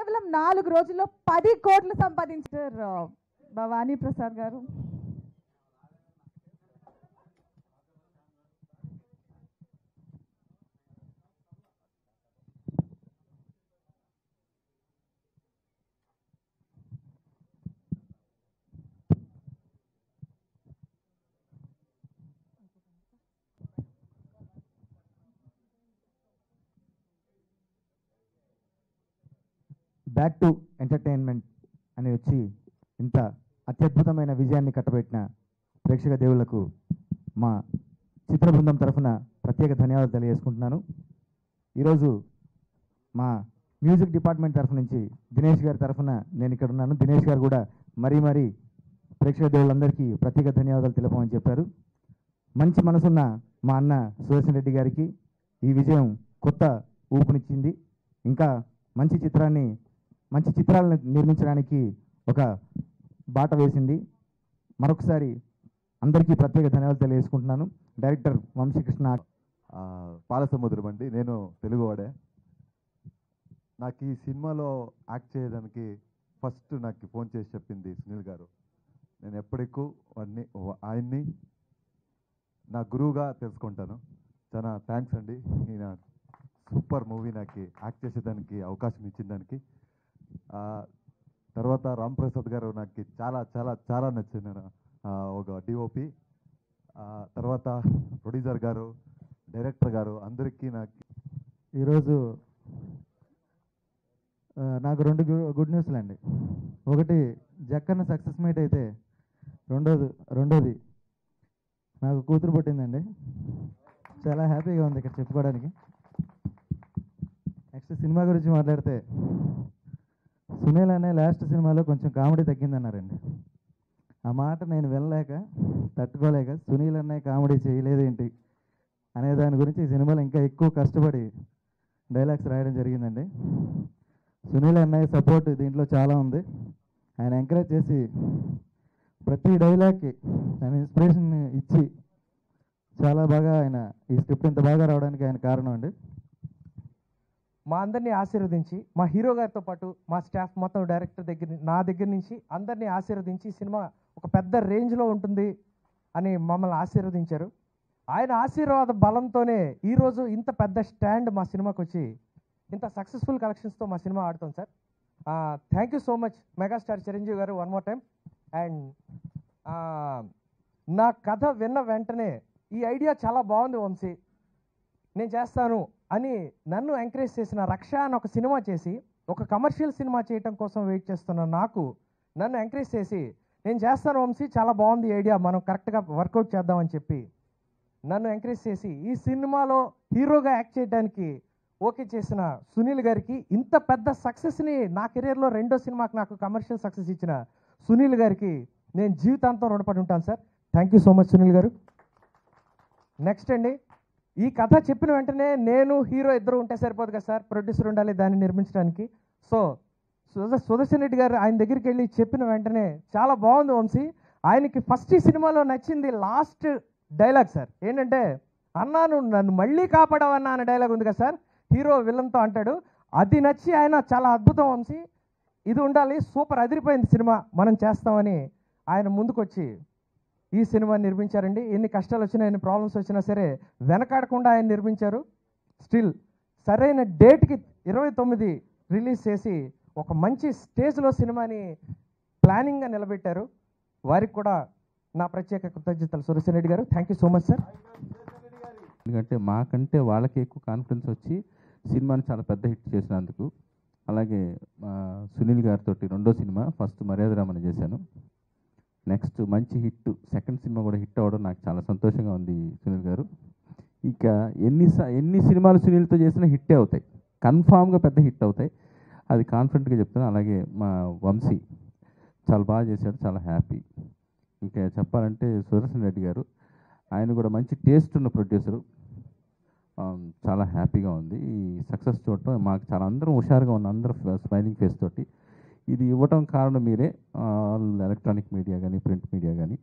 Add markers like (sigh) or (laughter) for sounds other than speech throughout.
కేవలం నాలుగు రోజుల్లో పది కోట్లు సంపాదించారు భవానీ ప్రసాద్ గారు. బ్యాక్ టు ఎంటర్టైన్మెంట్ అని వచ్చి ఇంత అత్యద్భుతమైన విజయాన్ని కట్టబెట్టిన ప్రేక్షక దేవులకు మా చిత్ర బృందం తరఫున ప్రత్యేక ధన్యవాదాలు తెలియజేసుకుంటున్నాను. ఈరోజు మా మ్యూజిక్ డిపార్ట్మెంట్ తరఫు నుంచి దినేష్ గారి తరఫున నేను ఇక్కడ ఉన్నాను. దినేష్ గారు కూడా మరీ మరీ ప్రేక్షక దేవుళ్ళందరికీ ప్రత్యేక ధన్యవాదాలు తెలపమని చెప్పారు. మంచి మనసున్న మా అన్న సుదర్శన్ రెడ్డి గారికి ఈ విజయం కొత్త ఊపునిచ్చింది. ఇంకా మంచి చిత్రాన్ని మంచి చిత్రాలను నిర్మించడానికి ఒక బాట వేసింది. మరొకసారి అందరికీ ప్రత్యేక ధన్యవాదాలు తెలియజేసుకుంటున్నాను. డైరెక్టర్ వంశీకృష్ణ. పాలసముద్రం అండి. నేను తెలుగువాడే. నాకు ఈ సినిమాలో యాక్ట్ చేయడానికి ఫస్ట్ నాకు ఫోన్ చేసి చెప్పింది సునీల్ గారు. నేను ఎప్పటికూ వాడిని ఆయన్ని నా గురువుగా తెలుసుకుంటాను. చాలా థ్యాంక్స్ అండి. ఈయన సూపర్ మూవీ నాకు యాక్ట్ చేసేదానికి అవకాశం ఇచ్చిన దానికి. తర్వాత రామ్ ప్రసాద్ గారు నాకు చాలా చాలా చాలా నచ్చింది. ఒక డిఓపి తర్వాత ప్రొడ్యూసర్ గారు డైరెక్టర్ గారు అందరికీ నాకు ఈరోజు నాకు రెండు గుడ్ న్యూస్లు అండి. ఒకటి జక్కన్న సక్సెస్ మేట్ అయితే రెండోది రెండోది నాకు కూతురు పుట్టిందండి. చాలా హ్యాపీగా ఉంది ఇక్కడ చెప్పుకోవడానికి. నెక్స్ట్ సినిమా గురించి మాట్లాడితే సునీల్ అనే లాస్ట్ సినిమాలో కొంచెం కామెడీ తగ్గిందన్నారండి. ఆ మాట నేను వెళ్ళలేక తట్టుకోలేక సునీల్ అన్నయ్య కామెడీ చేయలేదేంటి అనే దాని గురించి ఈ సినిమాలో ఇంకా ఎక్కువ కష్టపడి డైలాగ్స్ రాయడం జరిగిందండి. సునీల్ అన్నయ్య సపోర్ట్ దీంట్లో చాలా ఉంది. ఆయన ఎంకరేజ్ చేసి ప్రతి డైలాగ్కి ఆయన ఇన్స్పిరేషన్ ఇచ్చి చాలా బాగా ఆయన ఈ స్క్రిప్ట్ ఇంత బాగా రావడానికి ఆయన కారణం అండి. మా అందరినీ ఆశీర్వదించి మా హీరో గారితో పాటు మా స్టాఫ్ మొత్తం డైరెక్టర్ దగ్గర నా దగ్గర నుంచి అందరినీ ఆశీర్వదించి సినిమా ఒక పెద్ద రేంజ్లో ఉంటుంది అని మమ్మల్ని ఆశీర్వదించారు. ఆయన ఆశీర్వాద బలంతోనే ఈరోజు ఇంత పెద్ద స్టాండ్ మా సినిమాకి వచ్చి ఇంత సక్సెస్ఫుల్ కలెక్షన్స్తో మా సినిమా ఆడుతాం sir. Thank you so much megastar Chiranjeevi garu one more time and నా కథ విన్న వెంటనే ఈ ఐడియా చాలా బాగుంది వంశీ. నేను చేస్తాను. అని నన్ను ఎంకరేజ్ చేసిన రక్ష అని ఒక సినిమా చేసి ఒక కమర్షియల్ సినిమా చేయటం కోసం వెయిట్ చేస్తున్న నాకు నన్ను ఎంకరేజ్ చేసి నేను చేస్తాను వంశీ చాలా బాగుంది ఐడియా మనం కరెక్ట్గా వర్కౌట్ చేద్దామని చెప్పి నన్ను ఎంకరేజ్ చేసి ఈ సినిమాలో హీరోగా యాక్ట్ చేయడానికి ఓకే చేసిన సునీల్ గారికి ఇంత పెద్ద సక్సెస్ని నా కెరీర్లో రెండో సినిమాకి నాకు కమర్షియల్ సక్సెస్ ఇచ్చిన సునీల్ గారికి నేను జీవితాంతం రుణపడి ఉంటాను sir. Thank you so much Sunil garu. Next అండి. ఈ కథ చెప్పిన వెంటనే నేను హీరో ఇద్దరు ఉంటే సరిపోదు కదా సార్? ప్రొడ్యూసర్ ఉండాలి దాన్ని నిర్మించడానికి. సో సుదర్శన్ రెడ్డి గారు ఆయన దగ్గరికి వెళ్ళి చెప్పిన వెంటనే చాలా బాగుంది వంశీ. ఆయనకి ఫస్ట్ ఈ సినిమాలో నచ్చింది లాస్ట్ డైలాగ్ సార్. ఏంటంటే అన్నా నువ్వు నన్ను మళ్ళీ కాపాడవన్నా అనే డైలాగ్ ఉంది కదా సార్. హీరో విలన్తో అంటాడు అది నచ్చి ఆయన చాలా అద్భుతం వంశీ. ఇది ఉండాలి సూపర్ అదిరిపోయింది సినిమా మనం చేస్తామని ఆయన ముందుకొచ్చి ఈ సినిమా నిర్మించారండి. ఎన్ని కష్టాలు వచ్చినా ఎన్ని ప్రాబ్లమ్స్ వచ్చినా సరే వెనకాడకుండా ఆయన నిర్మించారు. స్టిల్ సరైన డేట్కి ఇరవై తొమ్మిది రిలీజ్ చేసి ఒక మంచి స్టేజ్లో సినిమాని ప్లానింగ్గా నిలబెట్టారు. వారికి కూడా నా ప్రత్యేక కృతజ్ఞతలు. Sureshan Reddy garu thank you so much sir ఎందుకంటే మాకంటే వాళ్ళకి ఎక్కువ కాన్ఫిడెన్స్ వచ్చి సినిమాని చాలా పెద్ద హిట్ చేసినందుకు. అలాగే సునీల్ గారితో రెండో సినిమా ఫస్ట్ మర్యాద రామని చేశాను. నెక్స్ట్ మంచి హిట్ సెకండ్ సినిమా కూడా హిట్ అవ్వడం నాకు చాలా సంతోషంగా ఉంది సునీల్ గారు. ఇక ఎన్ని స- ఎన్ని సినిమాలు సునీల్తో చేసినా హిట్టే అవుతాయి. కన్ఫామ్గా పెద్ద హిట్ అవుతాయి. అది కాన్ఫిడెంట్గా చెప్తాను అలాగే మా వంశీ చాలా బాగా చేశాడు చాలా హ్యాపీ. ఇంకా చెప్పాలంటే సుదర్శన్ రెడ్డి గారు ఆయన కూడా మంచి టేస్ట్ ఉన్న ప్రొడ్యూసరు. చాలా హ్యాపీగా ఉంది. ఈ సక్సెస్ చూడటం మాకు చాలా అందరం హుషారుగా ఉన్న అందరూ స్మైలింగ్ ఫేస్ తోటి ఇది ఇవ్వటం కారణం మీరే ఎలక్ట్రానిక్ మీడియా కానీ ప్రింట్ మీడియా కానీ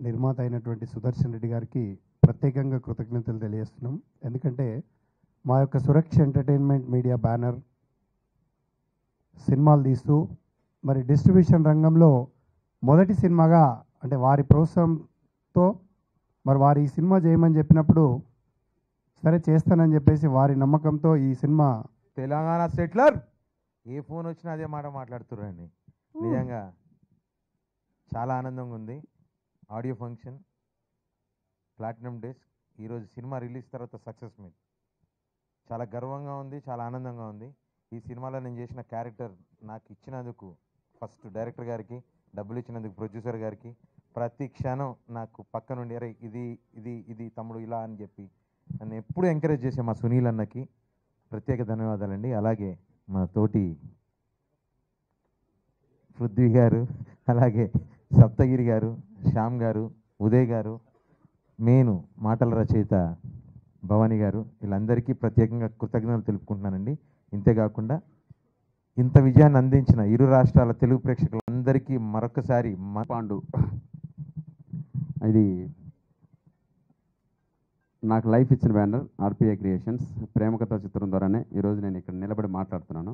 నిర్మాత అయినటువంటి సుదర్శన్ రెడ్డి గారికి ప్రత్యేకంగా కృతజ్ఞతలు తెలియజేస్తున్నాం. ఎందుకంటే మా యొక్క సురక్ష ఎంటర్టైన్మెంట్ మీడియా బ్యానర్ సినిమాలు తీస్తూ మరి డిస్ట్రిబ్యూషన్ రంగంలో మొదటి సినిమాగా అంటే వారి ప్రోత్సాహంతో మరి వారు ఈ సినిమా చేయమని చెప్పినప్పుడు సరే చేస్తానని చెప్పేసి వారి నమ్మకంతో ఈ సినిమా తెలంగాణ సెటిలర్! ఏ ఫోన్ వచ్చినా అదే మాట మాట్లాడుతున్నారండి. నిజంగా చాలా ఆనందంగా ఉంది. ఆడియో ఫంక్షన్ ప్లాటినం డేస్ ఈరోజు సినిమా రిలీజ్ తర్వాత సక్సెస్ మీట్. చాలా గర్వంగా ఉంది చాలా ఆనందంగా ఉంది. ఈ సినిమాలో నేను చేసిన క్యారెక్టర్ నాకు ఇచ్చినందుకు ఫస్ట్ డైరెక్టర్ గారికి డబ్బులు ఇచ్చినందుకు ప్రొడ్యూసర్ గారికి ప్రతి క్షణం నాకు పక్క నుండి అరే ఇది ఇది ఇది తమ్ముడు ఇలా అని చెప్పి నన్ను ఎప్పుడు ఎంకరేజ్ చేసే మా సునీల్ అన్నకి ప్రత్యేక ధన్యవాదాలండి. అలాగే మా తోటి పృథ్వీ గారు అలాగే సప్తగిరి గారు శ్యామ్ గారు ఉదయ్ గారు మేను మాటల రచయిత భవానీ గారు వీళ్ళందరికీ ప్రత్యేకంగా కృతజ్ఞతలు తెలుపుకుంటున్నానండి. ఇంతేకాకుండా ఇంత విజయాన్ని అందించిన ఇరు రాష్ట్రాల తెలుగు ప్రేక్షకులందరికీ మరొకసారి మ- పాండు. ఇది నాకు లైఫ్ ఇచ్చిన బ్యానర్ ఆర్పిఐ క్రియేషన్స్ ప్రేమకథ చిత్రం ద్వారానే ఈరోజు నేను ఇక్కడ నిలబడి మాట్లాడుతున్నాను.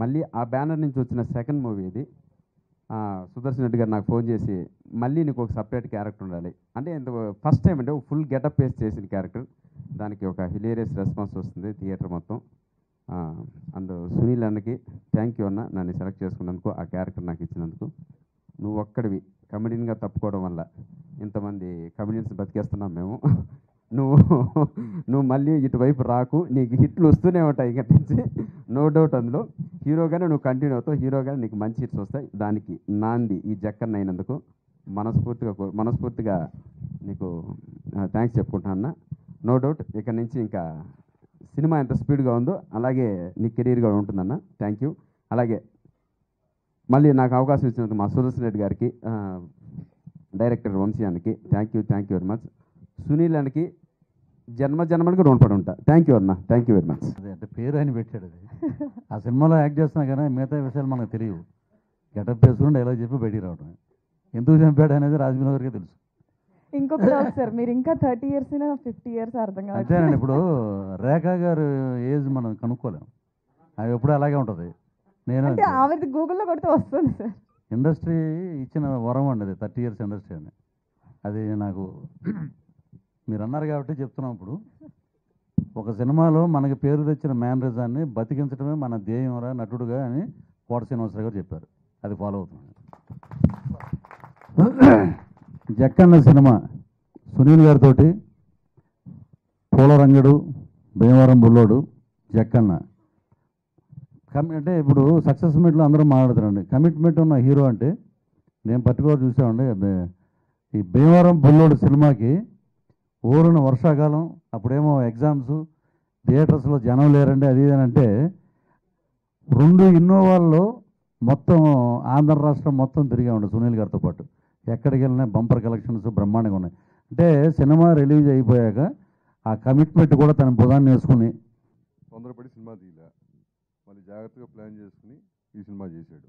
మళ్ళీ ఆ బ్యానర్ నుంచి వచ్చిన సెకండ్ మూవీ ఇది. సుదర్శన్ రెడ్డి గారు నాకు ఫోన్ చేసి మళ్ళీ నీకు ఒక సపరేట్ క్యారెక్టర్ ఉండాలి. అంటే ఇంత ఫస్ట్ టైం అంటే ఫుల్ గెటప్ వేసి చేసిన క్యారెక్టర్. దానికి ఒక హిలేరియస్ రెస్పాన్స్ వస్తుంది థియేటర్ మొత్తం. అండ్ సునీల్ అన్నకి థ్యాంక్ యూ అన్న నన్ను సెలెక్ట్ చేసుకున్నందుకు ఆ క్యారెక్టర్ నాకు ఇచ్చినందుకు. నువ్వు ఒక్కడివి. కమెడియన్గా తప్పుకోవడం వల్ల ఇంతమంది కమెడియన్స్ బతికేస్తున్నాం మేము. నువ్వు నువ్వు మళ్ళీ ఇటువైపు రాకు. నీకు హిట్లు వస్తూనే ఉంటాయి ఇక్కడి నుంచి. నో డౌట్ అందులో. హీరోగానే నువ్వు కంటిన్యూ అవుతావు. హీరోగానే నీకు మంచి హిట్స్ వస్తాయి. దానికి నాంది ఈ జక్కన్ అయినందుకు మనస్ఫూర్తిగా మనస్ఫూర్తిగా నీకు థ్యాంక్స్ చెప్పుకుంటున్నా అన్న. నో డౌట్ ఇక్కడ నుంచి ఇంకా సినిమా ఎంత స్పీడ్గా ఉందో అలాగే నీ కెరీర్ కూడా ఉంటుందన్న థ్యాంక్ యూ అలాగే మళ్ళీ నాకు అవకాశం ఇచ్చినందుకు మా సుదర్శన్ రెడ్డి గారికి director వంశీయానికి thank you thank you very much Sunil అనికి జన్మ జన్మలకు రుణపడి ఉంటా థ్యాంక్ యూ అన్న. థ్యాంక్ యూ వెరీ మచ్ అదే అంటే పేరు అని పెట్టాడు అది. ఆ సినిమాలో యాక్ట్ చేస్తున్నా కానీ మిగతా విషయాలు మనకు తెలియవు. గెటప్ వేసుకుని డైలాగ్ చెప్పి బయటికి రావడం ఎందుకు చంపాడు అనేది రాజమీన్ గారికి తెలుసు. ఇంకొక డౌట్ సార్ మీరు ఇంకా థర్టీ ఇయర్స్ ఫిఫ్టీ ఇయర్స్ అర్థం అంతేనండి ఇప్పుడు రేఖా గారు ఏజ్ మనం కనుక్కోలేం. అవి ఎప్పుడు అలాగే ఉంటుంది. నేను అంటే ఆమెది గూగుల్లో కొడితే వస్తుంది సార్ ఇండస్ట్రీ ఇచ్చిన వరం అండి అది థర్టీ ఇయర్స్ ఇండస్ట్రీ అని. అది నాకు మీరు అన్నారు కాబట్టి చెప్తున్నాం ఇప్పుడు. ఒక సినిమాలో మనకి పేరు తెచ్చిన మేనరిజాన్ని బతికించడమే మన ధ్యేయంరా నటుడుగా అని కోట శ్రీనివాసరావు గారు చెప్పారు. అది ఫాలో అవుతున్నాను జక్కన్న సినిమా సునీల్ గారితో పూలరంగడు భీమవరం బుల్లోడు జక్కన్న. కమి అంటే ఇప్పుడు సక్సెస్ మీట్లో అందరూ మాట్లాడుతారండి కమిట్మెంట్ ఉన్న హీరో అంటే నేను పర్టికులర్ చూసామండి ఈ భీమవరం బుల్లోడు సినిమాకి ఊరున వర్షాకాలం అప్పుడేమో ఎగ్జామ్స్ థియేటర్స్లో జనం లేరండి. అది ఇది అంటే రెండు ఇన్నోవాల్లో మొత్తం ఆంధ్ర రాష్ట్రం మొత్తం తిరిగా ఉండే సునీల్ గారితో పాటు. ఎక్కడికి వెళ్ళినా బంపర్ కలెక్షన్స్ బ్రహ్మాండంగా ఉన్నాయి. అంటే సినిమా రిలీజ్ అయిపోయాక ఆ కమిట్మెంట్ కూడా తన బుధాన్ని వేసుకుని తొందరపడి సినిమా తీయలే. మళ్ళీ జాగ్రత్తగా ప్లాన్ చేసుకుని ఈ సినిమా చేశాడు.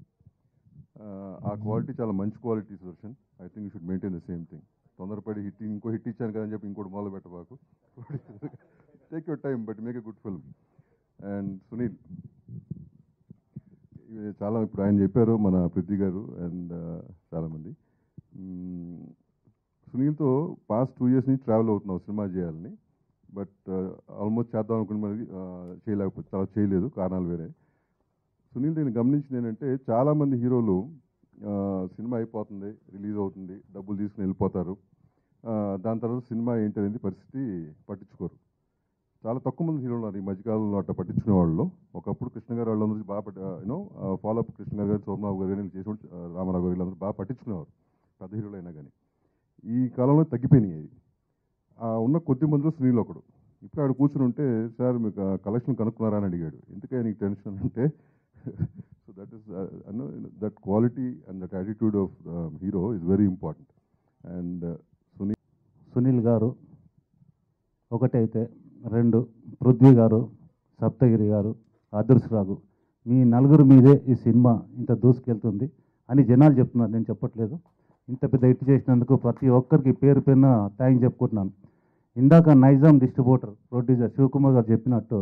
ఆ, ఆ క్వాలిటీ చాలా మంచి quality Sudarshan I think you should maintain the same thing. తొందరపడి హిట్ ఇంకో హిట్ ఇచ్చాను కదా అని చెప్పి ఇంకోటి మొదలు పెట్టబాకు. Take your time but make a good film and Sunil చాలా ఇప్పుడు ఆయన చెప్పారు మన పృథ్వీ గారు అండ్ చాలామంది సునీల్తో పాస్ట్ టూ ఇయర్స్ నుంచి ట్రావెల్ అవుతున్నావు సినిమా చేయాలని బట్ ఆల్మోస్ట్ uh, చేద్దాం అనుకుని మనకి uh, చేయలేకపోతే చాలా చేయలేదు కారణాలు వేరే. సునీల్ నేను గమనించింది ఏంటంటే చాలామంది హీరోలు uh, సినిమా అయిపోతుంది రిలీజ్ అవుతుంది డబ్బులు తీసుకుని వెళ్ళిపోతారు. దాని తర్వాత సినిమా ఏంటి అనేది పరిస్థితి పట్టించుకోరు. చాలా తక్కువ మంది హీరోలు ఉన్నారు ఈ మధ్యకాలంలో అట్లా పట్టించుకునే వాళ్ళు ఒకప్పుడు కృష్ణ గారు వాళ్ళందరూ బాగా పట్టి యూనో ఫాలో అప్ కృష్ణ గారు గారు సోమరావు గారు కానీ చేసిన రామారావు గారు వీళ్ళందరూ బాగా పట్టించుకునేవారు. పెద్ద హీరోలు అయినా కానీ ఈ కాలంలో తగ్గిపోయినాయి ఉన్న కొద్ది మందిలో సునీల్ ఒకడు. ఇప్పుడు ఆడు కూర్చుని ఉంటే సార్ మీకు కలెక్షన్ కనుక్కున్నారా? అని అడిగాడు. ఎందుకే నీకు టెన్షన్? అంటే (laughs) so that is that quality and that attitude of hero is very important and Sunil garu ఒకటైతే రెండు పృథ్వీ గారు సప్తగిరి గారు అదృశ్యరాగు మీ నలుగురు మీదే ఈ సినిమా ఇంత దూసుకెళ్తుంది అని జనాలు చెప్తున్నారు. నేను చెప్పట్లేదు. ఇంత పెద్ద హిట్ చేసినందుకు ప్రతి ఒక్కరికి పేరు పేరున థ్యాంక్స్ చెప్పుకుంటున్నాను. ఇందాక నైజాం డిస్ట్రిబ్యూటర్ ప్రొడ్యూసర్ శివకుమార్ గారు చెప్పినట్టు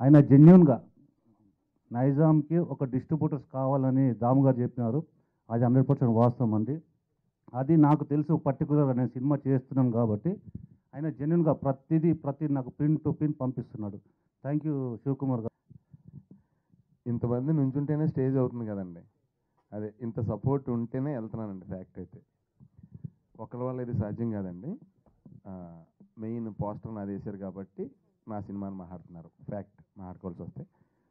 ఆయన జెన్యున్గా నైజాంకి ఒక డిస్ట్రిబ్యూటర్స్ కావాలని దాము గారు చెప్పినారు. అది హండ్రెడ్ పర్సెంట్ వాస్తవం అండి. అది నాకు తెలుసు పర్టికులర్ నేను సినిమా చేస్తున్నాను కాబట్టి ఆయన జెన్యున్గా ప్రతిదీ ప్రతి నాకు పిన్ టు పిన్ పంపిస్తున్నాడు. Thank you Shivakumar garu. ఇంతమంది నుంచుంటేనే స్టేజ్ అవుతుంది కదండి. అదే ఇంత సపోర్ట్ ఉంటేనే వెళ్తున్నానండి ఫ్యాక్ట్ అయితే. ఒకరి వల్ల ఇది సాధ్యం కాదండి. మెయిన్ పోస్టర్ నాది వేశారు కాబట్టి నా సినిమాని మాట్లాడుతున్నారు. ఫ్యాక్ట్ మాట్లాడుకోవాల్సి వస్తే.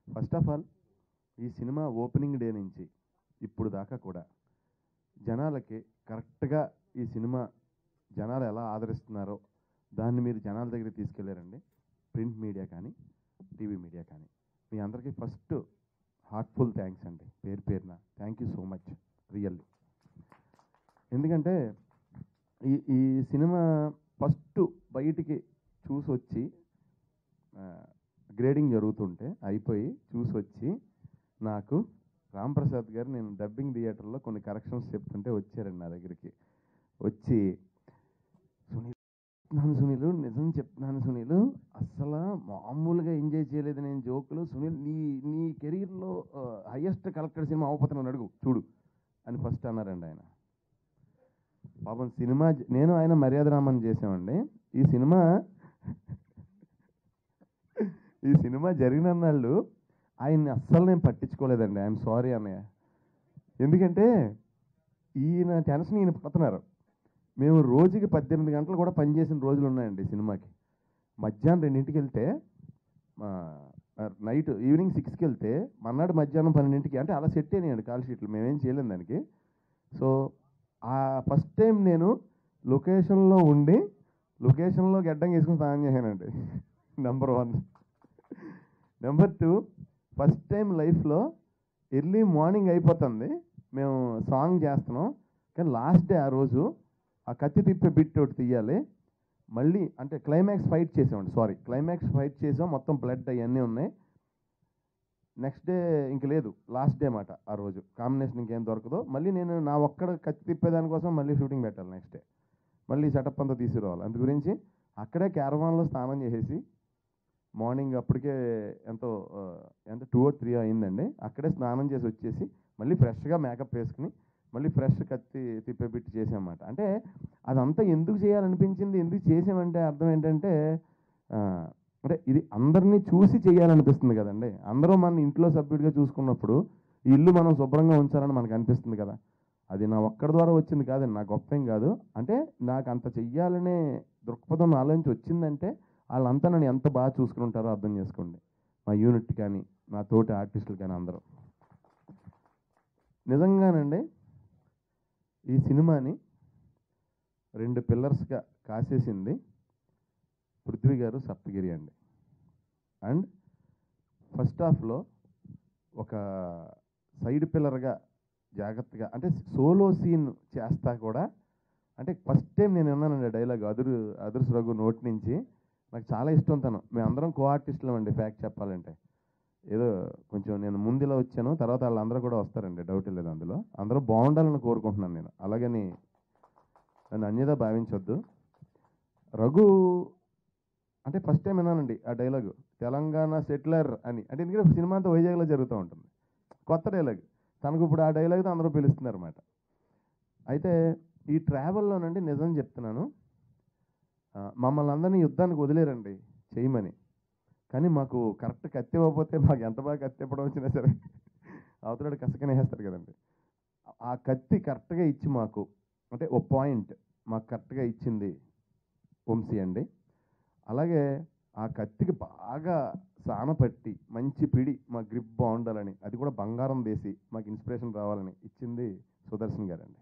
ఫస్ట్ ఆఫ్ ఆల్ ఈ సినిమా ఓపెనింగ్ డే నుంచి ఇప్పుడు దాకా కూడా జనాలకి కరెక్ట్గా ఈ సినిమా జనాలు ఎలా ఆదరిస్తున్నారో దాన్ని మీరు జనాల దగ్గర తీసుకెళ్ళారండి ప్రింట్ మీడియా కానీ టీవీ మీడియా కానీ. మీ అందరికీ ఫస్ట్ హార్ట్ఫుల్ థ్యాంక్స్ అండి. పేరు పేరున thank you so much really. ఎందుకంటే ఈ ఈ సినిమా ఫస్ట్ బయటికి చూసి వచ్చి గ్రేడింగ్ జరుగుతుంటే అయిపోయి చూసి వచ్చి నాకు రాంప్రసాద్ గారు నేను డబ్బింగ్ థియేటర్లో కొన్ని కరెక్షన్స్ చెప్తుంటే వచ్చారండి నా దగ్గరికి. వచ్చి సునీల్ చెప్తున్నాను సునీల్ నిజం చెప్తున్నాను సునీల్ అస్సలు మామూలుగా ఎంజాయ్ చేయలేదు నేను జోకులు. సునీల్ నీ నీ కెరీర్లో హయ్యెస్ట్ కలెక్టర్ సినిమా అవపోతున్నాను అడుగు చూడు అని ఫస్ట్ అన్నారండి ఆయన. పాపం సినిమా నేను ఆయన మర్యాద రామన్ చేసామండి ఈ సినిమా ఈ సినిమా జరిగిన నాళ్ళు ఆయన్ని అస్సలు నేను పట్టించుకోలేదండి. ఐఎమ్ సారీ అన్నయ్య. ఎందుకంటే ఈయన టెన్షన్ ఈయన పడుతున్నారు. మేము రోజుకి పద్దెనిమిది గంటలు కూడా పనిచేసిన రోజులు ఉన్నాయండి సినిమాకి. మధ్యాహ్నం రెండింటికి వెళ్తే నైట్ ఈవినింగ్ సిక్స్కి వెళ్తే మన్నాడు మధ్యాహ్నం పన్నెండింటికి అంటే అలా సెట్ అయినాయండి కాల్ షీట్లు. మేమేం చేయలేము దానికి. సో ఆ ఫస్ట్ టైం నేను లొకేషన్లో ఉండి లొకేషన్లో గడ్డం వేసుకుని స్నానం చేశానండి. Number one number two first time లైఫ్లో ఎర్లీ మార్నింగ్ అయిపోతుంది. మేము సాంగ్ చేస్తున్నాం. కానీ లాస్ట్ డే ఆ రోజు ఆ కత్తి తిప్పే బిట్ ఒకటి తీయాలి. మళ్ళీ అంటే క్లైమాక్స్ ఫైట్ చేసామండి. సారీ క్లైమాక్స్ ఫైట్ చేసాం. మొత్తం బ్లడ్ అవన్నీ ఉన్నాయి. నెక్స్ట్ డే ఇంక లేదు. లాస్ట్ డే మాట ఆ రోజు. కాంబినేషన్ ఇంకేం దొరకదు. మళ్ళీ నేను నా ఒక్కడ కత్తి తిప్పేదానికోసం మళ్ళీ షూటింగ్ పెట్టాలి నెక్స్ట్ డే మళ్ళీ సెటప్ అంతా తీసుకురావాలి. అందు గురించి అక్కడే క్యారవాన్లో స్నానం చేసేసి మార్నింగ్ అప్పటికే ఎంతో ఎంత టూ ఆర్ త్రీ అయిందండి. అక్కడే స్నానం చేసి వచ్చేసి మళ్ళీ ఫ్రెష్గా మేకప్ వేసుకుని మళ్ళీ ఫ్రెష్ కత్తి తిప్పేబిట్టి చేసామన్నమాట అంటే అదంతా ఎందుకు చేయాలనిపించింది ఎందుకు చేసామంటే అర్థం ఏంటంటే అంటే ఇది అందరినీ చూసి చేయాలనిపిస్తుంది కదండి. అందరూ మన ఇంట్లో సభ్యుడిగా చూసుకున్నప్పుడు ఈ ఇల్లు మనం శుభ్రంగా ఉంచాలని మనకు అనిపిస్తుంది కదా. అది నా ఒక్కడి ద్వారా వచ్చింది కాదండి నా గొప్ప ఏం కాదు. అంటే నాకు అంత చెయ్యాలనే దృక్పథం ఆలోచించి వచ్చిందంటే వాళ్ళంతా నన్ను ఎంత బాగా చూసుకుని ఉంటారో అర్థం చేసుకోండి. మా యూనిట్ కానీ నా తోటి ఆర్టిస్టులు కానీ అందరూ. నిజంగానండి ఈ సినిమాని రెండు పిల్లర్స్గా కాసేసింది పృథ్వీ గారు సప్తగిరి అండి. అండ్ ఫస్ట్ హాఫ్లో ఒక సైడ్ పిల్లర్గా జాగ్రత్తగా అంటే సోలో సీన్ చేస్తా కూడా అంటే ఫస్ట్ టైం నేను విన్నానండి డైలాగ్ అదురు అదుర్స్ రఘు నోటి నుంచి. నాకు చాలా ఇష్టం తను. మేమందరం కో ఆర్టిస్టులం అండి ఫ్యాక్ట్ చెప్పాలంటే. ఏదో కొంచెం నేను ముందులో వచ్చాను తర్వాత వాళ్ళందరూ కూడా వస్తారండి డౌట్ లేదు అందులో. అందరూ బాగుండాలని కోరుకుంటున్నాను నేను. అలాగని నన్ను అన్యదా భావించొద్దు. రఘు అంటే ఫస్ట్ టైం విన్నానండి ఆ డైలాగు తెలంగాణ సెటిలర్ అని. అంటే ఎందుకంటే సినిమా అంతా వైజాగ్లో జరుగుతూ ఉంటుంది. కొత్త డైలాగ్. తనకు ఇప్పుడు ఆ డైలాగ్తో అందరూ పిలుస్తున్నారనమాట అయితే ఈ ట్రావెల్లోనండి నిజం చెప్తున్నాను. మమ్మల్ని అందరినీ యుద్ధానికి వదిలేరండి చేయమని. కానీ మాకు కరెక్ట్ కత్తి ఇవ్వకపోతే మాకు ఎంత బాగా కత్తి ఇవ్వడం వచ్చినా సరే అవతలాడు కసకనే వేస్తారు కదండి. ఆ కత్తి కరెక్ట్గా ఇచ్చి మాకు అంటే ఓ పాయింట్ మాకు కరెక్ట్గా ఇచ్చింది వంశీ అండి. అలాగే ఆ కత్తికి బాగా సానపట్టి మంచి పిడి మా గ్రిప్ బాగుండాలని అది కూడా బంగారం వేసి మాకు ఇన్స్పిరేషన్ రావాలని ఇచ్చింది సుదర్శన్ గారండి.